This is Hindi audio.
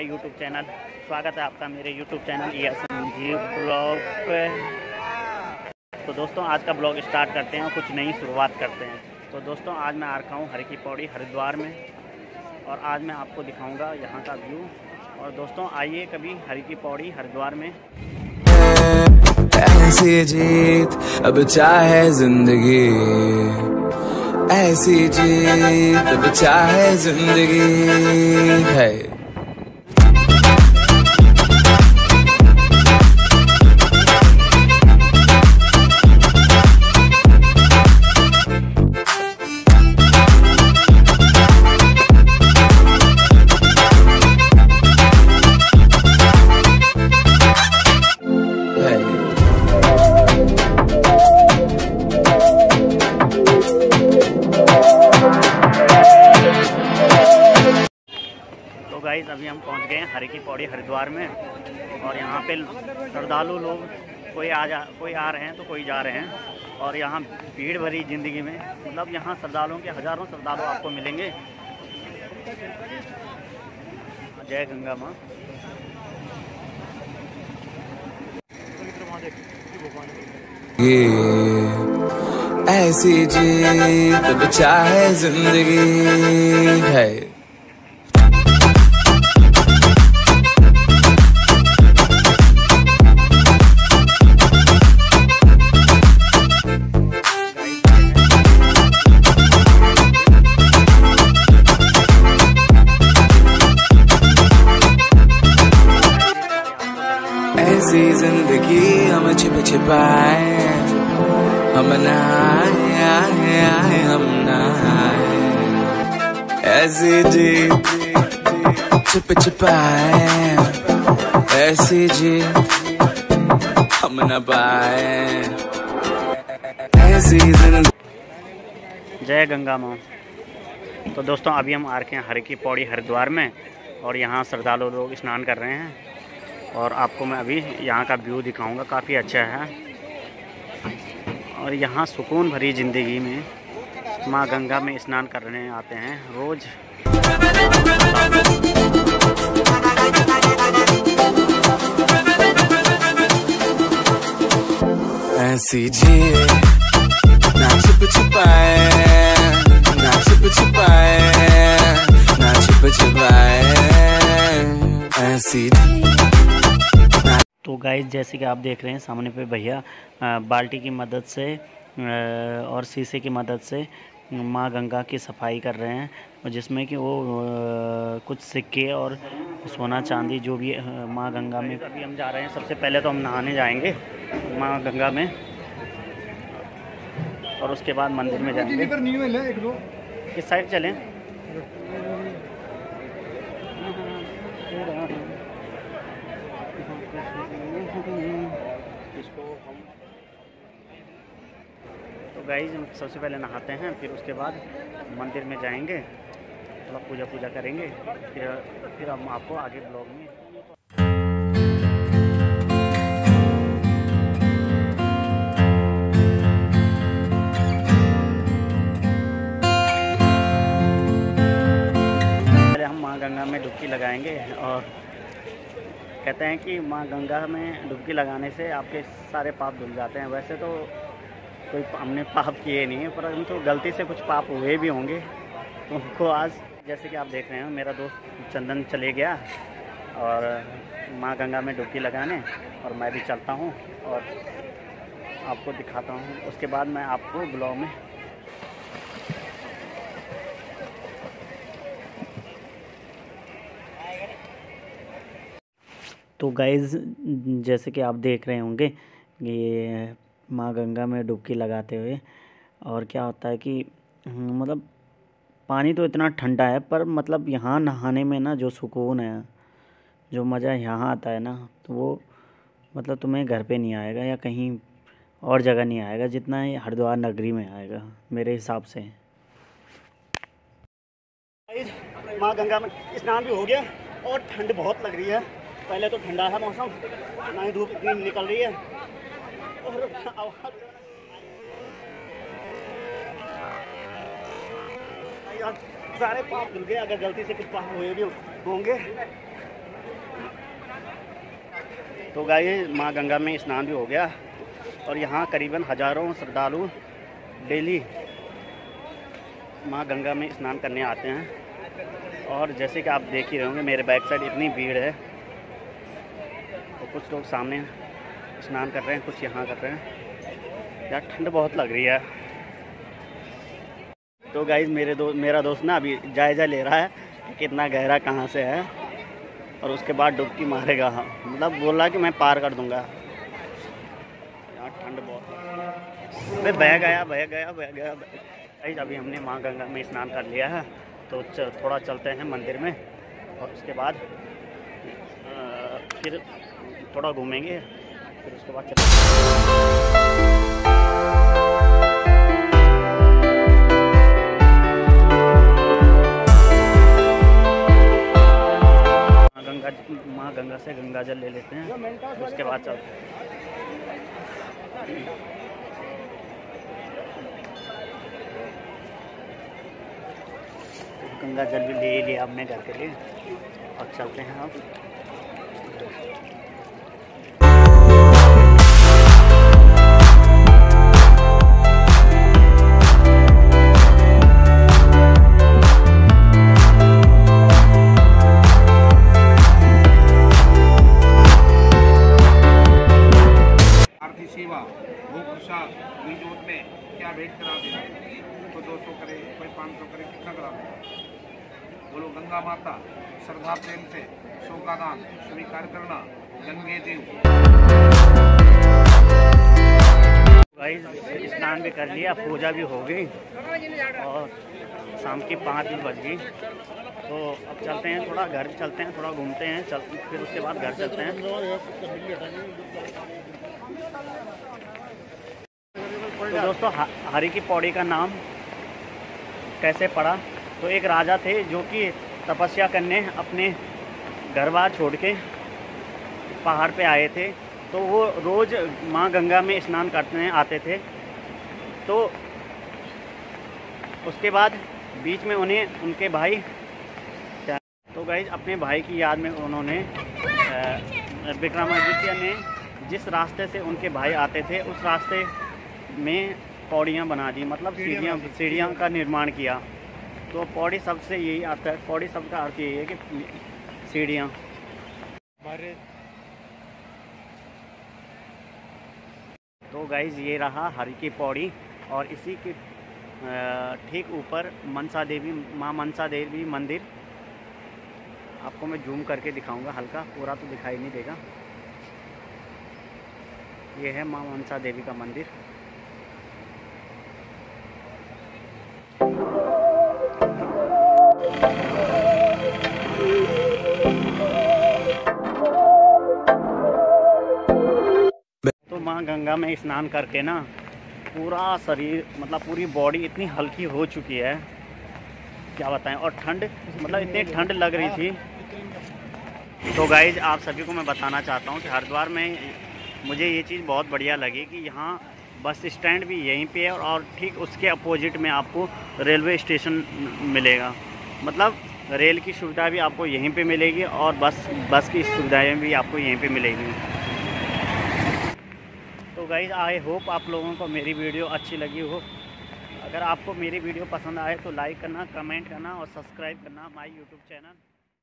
My YouTube channel. स्वागत है आपका मेरे YouTube channel E S G blog पे। तो दोस्तों, आज का ब्लॉग स्टार्ट करते हैं और कुछ नई शुरुआत करते हैं। तो दोस्तों, आज मैं आ रखा हूँ हर की पौड़ी, हरिद्वार में। और आज मैं आपको दिखाऊँगा यहाँ का व्यू और दोस्तों, आइए कभी हरी की पौड़ी, हरिद्वार में। ऐसी जीत, अब चाहे ज़िंदगी। ऐसी जीत, अब चाहे ज़िंदगी। है। तो गाइस अभी हम पहुँच गए हैं हरी की पौड़ी हरिद्वार में। और यहाँ पे श्रद्धालु लोग, कोई आ जा, कोई आ रहे हैं तो कोई जा रहे हैं। और यहाँ भीड़ भरी ज़िंदगी में मतलब यहाँ श्रद्धालुओं के, हज़ारों श्रद्धालु आपको मिलेंगे। जय गंगा माँ। ये ऐसी जीत अब चाहे ज़िंदगी है। ऐसी जीत छिप छिपाए ऐसी जीत हम न पाए ऐसी जय गंगा माँ। तो दोस्तों अभी हम आ रखे हैं हर की पौड़ी हरिद्वार में और यहाँ श्रद्धालु लोग स्नान कर रहे हैं। और आपको मैं अभी यहाँ का व्यू दिखाऊँगा काफ़ी अच्छा है। और यहाँ सुकून भरी ज़िंदगी में माँ गंगा में स्नान करने आते हैं रोज़। ऐसी जिए ना छिप छिपाए ना छिप छिपाए ना छिप छिपाए। ऐसी तो गाइस जैसे कि आप देख रहे हैं सामने पे भैया बाल्टी की मदद से और शीशे की मदद से माँ गंगा की सफ़ाई कर रहे हैं और जिसमें कि वो कुछ सिक्के और सोना चांदी जो भी माँ गंगा में अभी हम जा रहे हैं सबसे पहले तो हम नहाने जाएँगे माँ गंगा में और उसके बाद मंदिर में जाएँगे। किस साइड चलें। इसको हम तो गाइज़ हम सबसे पहले नहाते हैं, फिर उसके बाद मंदिर में जाएँगे, थोड़ा पूजा पूजा करेंगे, फिर फिर हम आपको आगे ब्लॉग में हम माँ गंगा में डुबकी लगाएँगे और कहते हैं कि माँ गंगा में डुबकी लगाने से आपके सारे पाप धुल जाते हैं। वैसे तो कोई हमने पाप किए नहीं है परंतु गलती से कुछ पाप हुए भी होंगे। तो उनको आज, जैसे कि आप देख रहे हैं, मेरा दोस्त चंदन चले गया और माँ गंगा में डुबकी लगाने, और मैं भी चलता हूँ और आपको दिखाता हूँ। उसके बाद मैं आपको ब्लॉग में तो गाइज़ जैसे कि आप देख रहे होंगे, ये माँ गंगा में डुबकी लगाते हुए। और क्या होता है कि हम्म, मतलब पानी तो इतना ठंडा है पर मतलब यहाँ नहाने में ना जो सुकून है जो मज़ा यहाँ आता है ना तो वो मतलब तुम्हें घर पे नहीं आएगा या कहीं और जगह नहीं आएगा जितना हरिद्वार नगरी में आएगा मेरे हिसाब से। माँ गंगा में स्नान भी हो गया और ठंड बहुत लग रही है। पहले तो ठंडा है मौसम ना ही धूप इतनी निकल रही है। सारे पाप धुल गए, अगर गलती से कुछ पाप हुए भी होंगे। तो गाय माँ गंगा में स्नान भी हो गया और यहाँ करीबन हज़ारों श्रद्धालु डेली माँ गंगा में स्नान करने आते हैं। और जैसे कि आप देख ही रहे होंगे, मेरे बैक साइड इतनी भीड़ है। तो कुछ लोग सामने स्नान कर रहे हैं, कुछ यहाँ कर रहे हैं। यार, ठंड बहुत लग रही है। तो गाइज़ मेरे दो, मेरा दोस्त ना अभी जायज़ा ले रहा है, कि कितना गहरा कहाँ से है, और उसके बाद डुबकी मारेगा। मतलब बोल कि मैं पार कर दूँगा। यहाँ ठंड बहुत अरे बह गया बह गया बह गया। गाइज़ अभी हमने माँ गंगा में स्नान कर लिया है तो थोड़ा चलते हैं मंदिर में, और उसके बाद फिर थोड़ा घूमेंगे। फिर उसके बाद गंगा माँ गंगा से गंगा जल ले लेते हैं, उसके बाद चलते हैं। गंगा जल भी ले लिया अपने घर के लिए। और चलते हैं अब। वेट करा देना कोई दो सौ करे, कोई पाँच सौ करे, कितना करा देना बोलो, गंगा माता, श्रद्धा प्रेम से शोकादान स्वीकार करना, गंगे देव भाई, स्नान भी कर लिया, पूजा भी हो गई। और शाम की पाँच भी बज गई। तो अब चलते हैं थोड़ा, घर चलते हैं, थोड़ा घूमते हैं, चल, फिर उसके बाद घर चलते हैं। तो दोस्तों हरी की पौड़ी का नाम कैसे पड़ा? तो एक राजा थे जो कि तपस्या करने अपने घर बार छोड़ के पहाड़ पे आए थे। तो वो रोज़ माँ गंगा में स्नान करने आते थे। तो उसके बाद बीच में उन्हें, उनके भाई तो गई अपने भाई की याद में उन्होंने विक्रमादित्य ने जिस रास्ते से उनके भाई आते थे, उस रास्ते में पौड़ियाँ बना दी मतलब सीढ़ियाँ सीढ़ियाँ का निर्माण किया। तो पौड़ी शब्द से यही आता है पौड़ी शब्द का अर्थ यही है कि सीढ़ियाँ। तो गाइज़ ये रहा हर की पौड़ी और इसी के ठीक ऊपर मनसा देवी माँ मनसा देवी मंदिर। आपको मैं जूम करके दिखाऊँगा हल्का पूरा तो दिखाई नहीं देगा। ये है माँ मनसा देवी का मंदिर। माँ गंगा में स्नान करके ना, पूरा शरीर मतलब पूरी बॉडी इतनी हल्की हो चुकी है। क्या बताएँ? और ठंड मतलब इतनी ठंड लग रही थी। तो गाइज़ आप सभी को मैं बताना चाहता हूँ कि हरिद्वार में मुझे ये चीज़ बहुत बढ़िया लगी कि यहाँ बस स्टैंड भी यहीं पे है और ठीक उसके अपोजिट में आपको रेलवे स्टेशन मिलेगा। मतलब रेल की सुविधा भी आपको यहीं पे मिलेगी और बस बस की सुविधाएँ भी आपको यहीं पे मिलेगी। गाइज़ आई होप आप लोगों को मेरी वीडियो अच्छी लगी हो। अगर आपको मेरी वीडियो पसंद आए तो लाइक करना कमेंट करना और सब्सक्राइब करना माई यूट्यूब चैनल